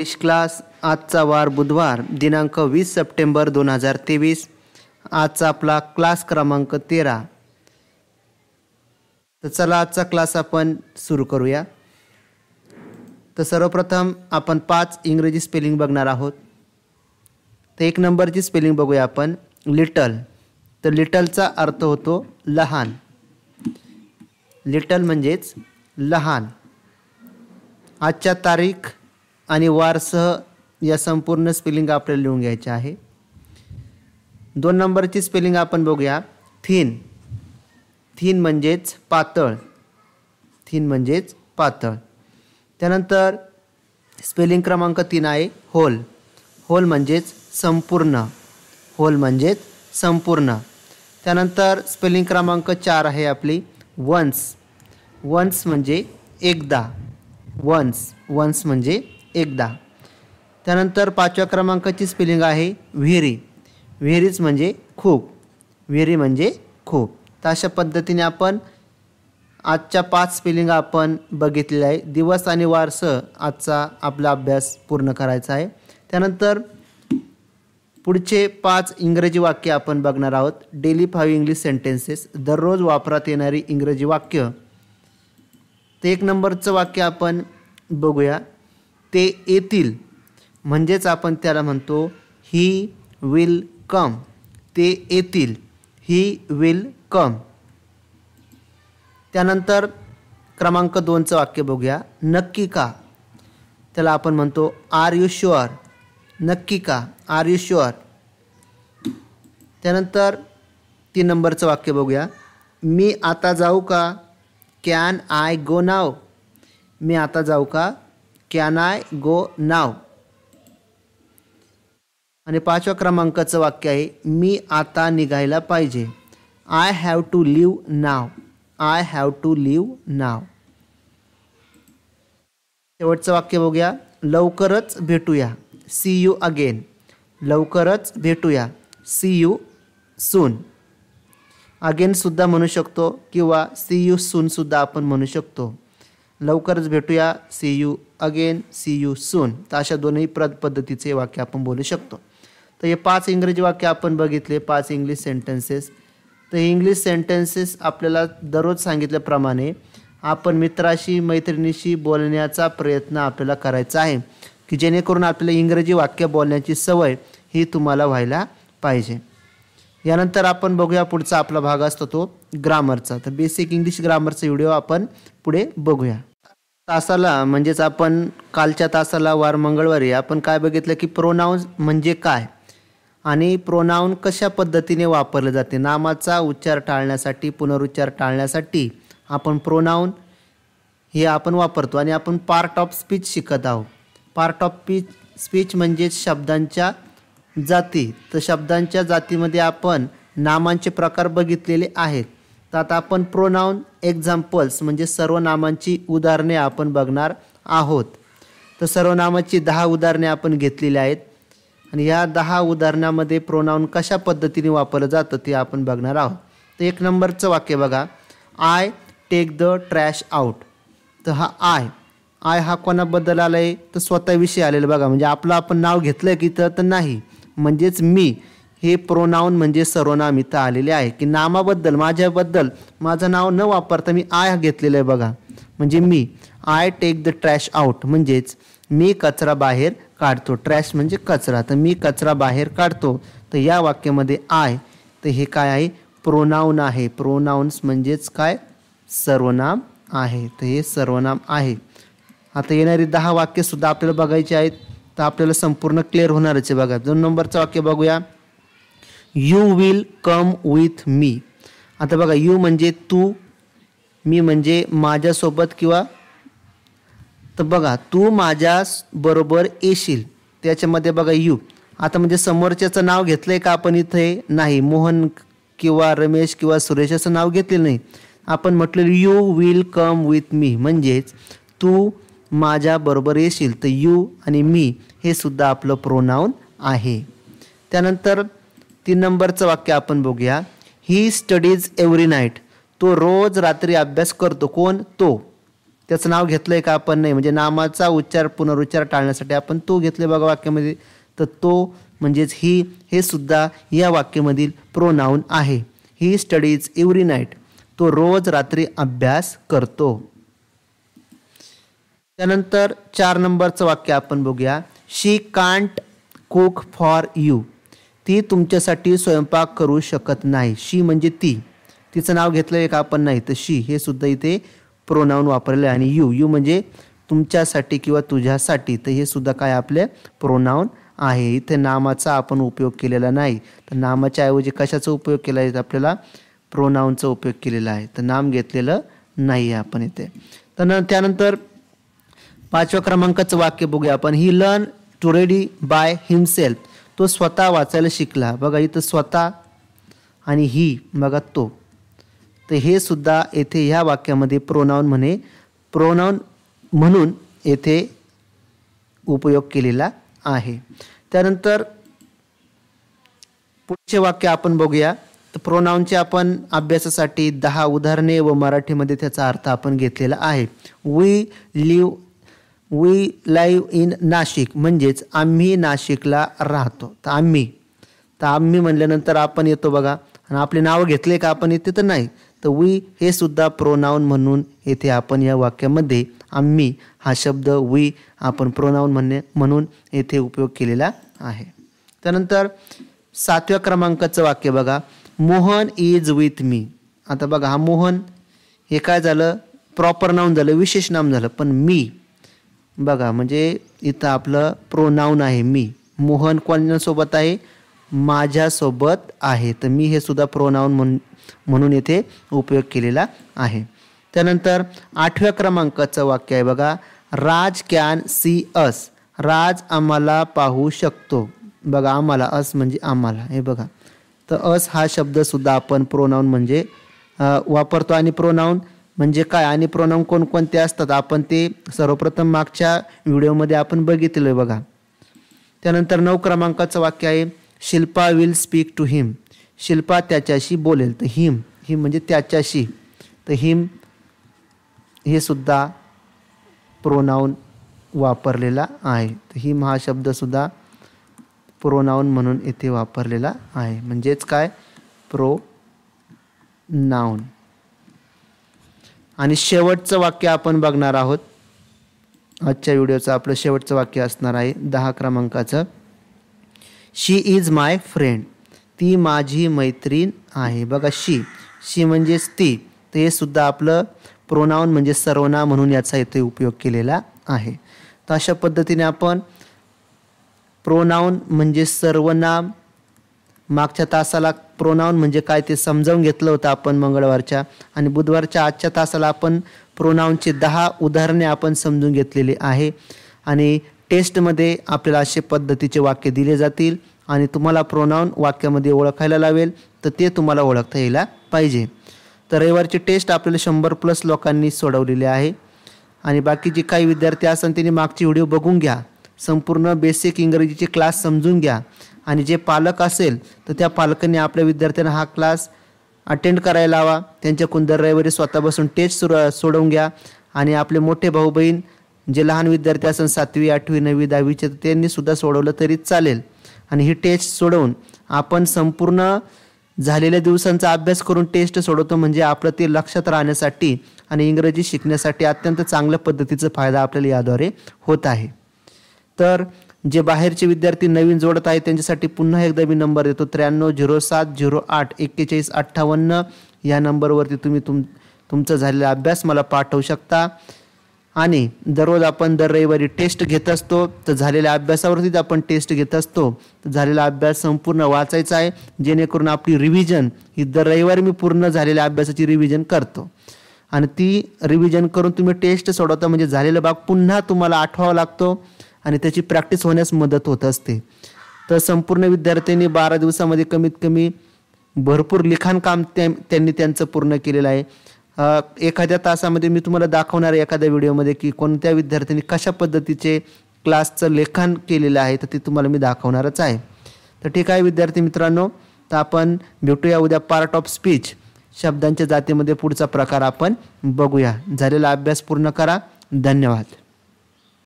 English class आजचा वार बुधवार दिनांक वीस सप्टेंबर दोन हजार तेवीस. आजचा आपला क्लास क्रमांक तेरा. तर चला आजचा क्लास आपण सुरू करूया. तर सर्वप्रथम आपण पाच इंग्रजी स्पेलिंग बघणार आहोत. तर एक नंबरची स्पेलिंग बघूया आपण. लिटल तर लिटलचा अर्थ होतो लहान. लिटल म्हणजेच लहान. आजच्या तारीख आणि वारसह या संपूर्ण स्पेलिंग आपल्याला लिहून घ्यायचे आहे. दोन नंबरची स्पेलिंग आपण बघूया. थीन. थीन म्हणजेच पातळ. थीन म्हणजेच पातळ. त्यानंतर स्पेलिंग क्रमांक तीन आहे होल होल म्हणजेच संपूर्ण. होल म्हणजेच संपूर्ण. त्यानंतर स्पेलिंग क्रमांक चार आहे आपली वन्स वन्स म्हणजे एकदा. वन्स वन्स म्हणजे एकदा. त्यानंतर पाचव्या क्रमांकाची स्पेलिंग आहे विहिरी. विहिरीच म्हणजे खूप. विहिरी म्हणजे खूप. तर अशा पद्धतीने आपण आजच्या पाच स्पेलिंग आपण बघितलेल्या आहे. दिवस आणि वारस आजचा आपला अभ्यास पूर्ण करायचा आहे. त्यानंतर पुढचे पाच इंग्रजी वाक्य आपण बघणार आहोत. Daily five English sentences. दररोज वापरात येणारी इंग्रजी वाक्य. ते एक नंबरचं वाक्य आपण बघूया. ते येतील. म्हणजेच आपण त्याला म्हणतो ही विल कम ते येतील. ही विल कम त्यानंतर क्रमांक दोनचं वाक्य बघूया. नक्की का? त्याला आपण म्हणतो आर यू शुअर नक्की का? आर यू शुअर त्यानंतर तीन नंबरचं वाक्य बघूया. मी आता जाऊ का? कॅन आय गो नाव मी आता जाऊ का? कॅन आय गो नाव आणि पाचव्या क्रमांकाचं वाक्य आहे मी आता निघायला पाहिजे. I have to leave now I have to leave now शेवटचं वाक्य बघूया. लवकरच भेटूया. सी यू अगेन लवकरच भेटूया. सी यू सून अगेनसुद्धा म्हणू शकतो किंवा सी यू सूनसुद्धा आपण म्हणू शकतो. लवकरच भेटूया. See you again see you soon तर अशा दोन्ही प्रद पद्धतीचे वाक्य आपण बोलू शकतो. तर हे पाच इंग्रजी वाक्य आपण बघितले पाच इंग्लिश सेंटेन्सेस तर हे इंग्लिश सेंटेन्सेस आपल्याला दररोज सांगितल्याप्रमाणे आपण मित्राशी मैत्रिणीशी बोलण्याचा प्रयत्न आपल्याला करायचा आहे की जेणेकरून आपल्याला इंग्रजी वाक्य बोलण्याची सवय ही तुम्हाला व्हायला पाहिजे. यानंतर आपण बघूया पुढचा आपला भाग असतो तो ग्रामरचा. तर बेसिक इंग्लिश ग्रामरचा व्हिडिओ आपण पुढे बघूया. तासाला म्हणजेच आपण कालच्या तासाला वार मंगळवारी आपण काय बघितलं की प्रोनाऊन म्हणजे काय? आणि प्रोनाऊन कशा पद्धतीने वापरले जाते? नामाचा उच्चार टाळण्यासाठी पुनरुच्चार टाळण्यासाठी आपण प्रोनाऊन हे आपण वापरतो आणि आपण पार्ट ऑफ स्पीच शिकत आहोत. पार्ट ऑफ पीच स्पीच म्हणजेच शब्दांच्या जाती. तर शब्दांच्या जातीमध्ये आपण नामांचे प्रकार बघितलेले आहेत. तर आता आपण प्रोनाऊन एक्झाम्पल्स म्हणजे सर्वनामांची उदाहरणे आपण बघणार आहोत. तर सर्वनामाची दहा उदाहरणे आपण घेतलेली आहेत. आणि या दहा उदाहरणामध्ये प्रोनाऊन कशा पद्धतीने वापरलं जातं ते आपण बघणार आहोत. तर एक नंबरचं वाक्य बघा. I take the trash out तर हा आय आय हा कोणाबद्दल आला आहे तर स्वतःविषयी आलेलं बघा. म्हणजे आपलं आपण नाव घेतलं की तर नाही. म्हणजेच मी. हे प्रोनाऊन म्हणजे सर्वनाम इथं आलेले आहे. की नामाबद्दल माझ्याबद्दल माझं नाव न वापरता मी आय घेतलेलं आहे बघा. म्हणजे मी I take the trash out म्हणजेच मी कचरा बाहेर काढतो. ट्रॅश म्हणजे कचरा. तर मी कचरा बाहेर काढतो. तर या वाक्यामध्ये आय तर हे काय आहे? प्रोनाऊन आहे. प्रोनाऊन्स म्हणजेच काय? सर्वनाम आहे. तर हे सर्वनाम आहे. आता येणारी दहा वाक्यसुद्धा आपल्याला बघायची आहेत. तर आपल्याला संपूर्ण क्लिअर होणारच आहे बघा. दोन नंबरचं वाक्य बघूया. You will come with me आता बघा यू म्हणजे तू मी म्हणजे माझ्यासोबत किंवा तर बघा तू माझ्या बरोबर येशील. त्याच्यामध्ये बघा यू आता म्हणजे समोरच्याचं नाव घेतलं आहे का आपण इथे? नाही. मोहन किंवा रमेश किंवा सुरेश असं नाव घेतलेलं नाही. आपण म्हटलेलं you will come with me म्हणजेच तू माझ्याबरोबर येशील. तर यू आणि मी हे सुद्धा आपलं प्रोनाऊन आहे. त्यानंतर तीन नंबरचं वाक्य आपण बघूया. ही स्टडीज एव्हरी नाईट तो रोज रात्री अभ्यास करतो. कोण? तो. त्याचं नाव घेतलं आहे का आपण नाही? म्हणजे नामाचा उच्चार पुनरुच्चार टाळण्यासाठी आपण तो घेतले बघा वाक्यामध्ये. तर तो म्हणजेच ही हे सुद्धा या वाक्यामधील प्रोनाऊन आहे. ही स्टडीज एव्हरी नाईट तो रोज रात्री अभ्यास करतो. त्यानंतर चार नंबरचं वाक्य आपण बघूया. She can't cook for you ती तुमच्यासाठी स्वयंपाक करू शकत नाही. शी म्हणजे ती. तिचं नाव घेतलं आहे का आपण नाही तर शी. हे सुद्धा इथे प्रोनाऊन वापरले आणि यू यू म्हणजे तुमच्यासाठी किंवा तुझ्यासाठी. तर हे सुद्धा काय आपले प्रोनाऊन आहे. इथे नामाचा आपण उपयोग केलेला नाही. तर नामाच्या ऐवजी कशाचा उपयोग केला आहे? आपल्याला प्रोनाऊनचा उपयोग केलेला आहे. तर नाम घेतलेलं नाही आहे आपण इथे. तर न त्यानंतर पाचव्या क्रमांकाचं वाक्य बघूया आपण. He learn to ready by himself तो स्वतः वाचायला शिकला. बघा इथं स्वतः आणि ही बघा तो. तर हे सुद्धा येथे ह्या वाक्यामध्ये प्रोनाऊन म्हणे. प्रोनाऊन म्हणून येथे उपयोग केलेला आहे. त्यानंतर पुढचे वाक्य आपण बघूया. तर प्रोनाऊनचे आपण अभ्यासासाठी दहा उदाहरणे व मराठीमध्ये त्याचा अर्थ आपण घेतलेला आहे. We live we live in Nashik म्हणजेच आम्ही नाशिकला राहतो. तर आम्ही. तर आम्ही म्हणल्यानंतर आपण येतो बघा. आणि आपले नावं घेतले का आपण येते तर नाही. तर वी हे सुद्धा प्रोनाऊन म्हणून येथे आपण या वाक्यामध्ये आम्ही हा शब्द वी आपण प्रोनाऊन म्हणणे म्हणून येथे उपयोग केलेला आहे. त्यानंतर सातव्या क्रमांकाचं वाक्य बघा. मोहन इज विथ मी आता बघा हा मोहन हे काय झालं? प्रॉपर नाऊन झालं विशेष नाम झालं. पण मी बघा म्हणजे इथं आपलं प्रोनाऊन आहे मी. मोहन कोणासोबत आहे माझ्यासोबत आहे. तर मी हे सुद्धा प्रोनाऊन म्हणून म्हणून येथे उपयोग केलेला आहे. त्यानंतर आठव्या क्रमांकाचं वाक्य आहे बघा राज कॅन सी अस. राज आम्हाला पाहू शकतो. बघा आम्हाला अस म्हणजे आम्हाला. हे बघा. तर अस हा शब्दसुद्धा आपण प्रोनाऊन म्हणजे वापरतो आणि प्रोनाऊन म्हणजे काय आणि प्रोनाम कोणकोणते असतात? आपण ते सर्वप्रथम मागच्या व्हिडिओमध्ये आपण बघितलं आहे बघा. त्यानंतर नऊ क्रमांकाचं वाक्य आहे Shilpa will speak to him Shilpa त्याच्याशी बोलेल. तर हिम हिम म्हणजे त्याच्याशी. तर हिम हे सुद्धा प्रोनाऊन वापरलेला आहे. तर हिम हा शब्दसुद्धा प्रोनाऊन म्हणून इथे वापरलेला आहे. म्हणजेच काय? प्रो नाऊन आणि शेवटचं वाक्य आपण बघणार आहोत. आजच्या व्हिडिओचं आपलं शेवटचं वाक्य असणार आहे दहा क्रमांकाचं. शी इज माय फ्रेंड ती माझी मैत्रीण आहे. बघा शी शी म्हणजेच ती. ते सुद्धा आपलं प्रोनाऊन म्हणजे सर्वनाम म्हणून याचा इथे उपयोग केलेला आहे. तर अशा पद्धतीने आपण प्रोनाऊन म्हणजे सर्वनाम मागच्या तासाला प्रोनाऊन म्हणजे काय ते समजावून घेतलं होतं आपण मंगळवारच्या. आणि बुधवारच्या आजच्या तासाला आपण प्रोनाऊनची दहा उदाहरणे आपण समजून घेतलेली आहे. आणि टेस्टमध्ये आपल्याला असे पद्धतीचे वाक्य दिले जातील. आणि तुम्हाला प्रोनाऊन वाक्यामध्ये ओळखायला लावेल. तर ते तुम्हाला ओळखता यायला पाहिजे. तर रविवारची टेस्ट आपल्याला शंभर प्लस लोकांनी सोडवलेली आहे. आणि बाकी जे काही विद्यार्थी असाल त्यांनी मागची व्हिडिओ बघून घ्या. संपूर्ण बेसिक इंग्रजीचे क्लास समजून घ्या. आणि जे पालक असेल तर त्या पालकांनी आपल्या विद्यार्थ्यांना हा क्लास अटेंड करायला हवा त्यांच्याकडून दर रविवारी स्वतः बसून टेस्ट सुर सोडवून घ्या. आणि आपले मोठे भाऊ बहीण जे लहान विद्यार्थी असेल सातवी आठवी नववी दहावीचे तर त्यांनी सुद्धा सोडवलं तरी चालेल. आणि ही टेस्ट सोडवून आपण संपूर्ण झालेल्या दिवसांचा अभ्यास करून टेस्ट सोडवतो म्हणजे आपलं ते लक्षात राहण्यासाठी आणि इंग्रजी शिकण्यासाठी अत्यंत चांगल्या पद्धतीचा फायदा आपल्याला याद्वारे होत आहे. तर जे बाहेरचे विद्यार्थी नवीन जोडत आहेत त्यांच्यासाठी पुन्हा एकदा मी नंबर देतो. त्र्याण्णव झिरो सात झिरो आठ एक्केचाळीस अठ्ठावन्न. या नंबरवरती तुम्ही तुम तुमचा झालेला अभ्यास मला पाठवू शकता. आणि दररोज आपण दर रविवारी टेस्ट घेत असतो. तर झालेल्या अभ्यासावरतीच आपण टेस्ट घेत असतो. तर झालेला अभ्यास संपूर्ण वाचायचा आहे. जेणेकरून आपली रिव्हिजन ही दर रविवारी मी पूर्ण झालेल्या अभ्यासाची रिव्हिजन करतो. आणि ती रिव्हिजन करून तुम्ही टेस्ट सोडवता म्हणजे झालेला भाग पुन्हा तुम्हाला आठवावा लागतो. आणि त्याची प्रॅक्टिस होण्यास मदत होत असते. तर संपूर्ण विद्यार्थ्यांनी बारा दिवसामध्ये कमीत कमी भरपूर लिखाण काम त्यांनी त्यांचं पूर्ण केलेलं आहे. एखाद्या तासामध्ये मी तुम्हाला दाखवणार आहे एखाद्या व्हिडिओमध्ये की कोणत्या विद्यार्थ्यांनी कशा पद्धतीचे क्लासचं लेखन केलेलं आहे तर ते तुम्हाला मी दाखवणारच आहे. तर ठीक आहे विद्यार्थी मित्रांनो तर आपण भेटूया उद्या पार्ट ऑफ स्पीच शब्दांच्या जातीमध्ये पुढचा प्रकार आपण बघूया. झालेला अभ्यास पूर्ण करा. धन्यवाद.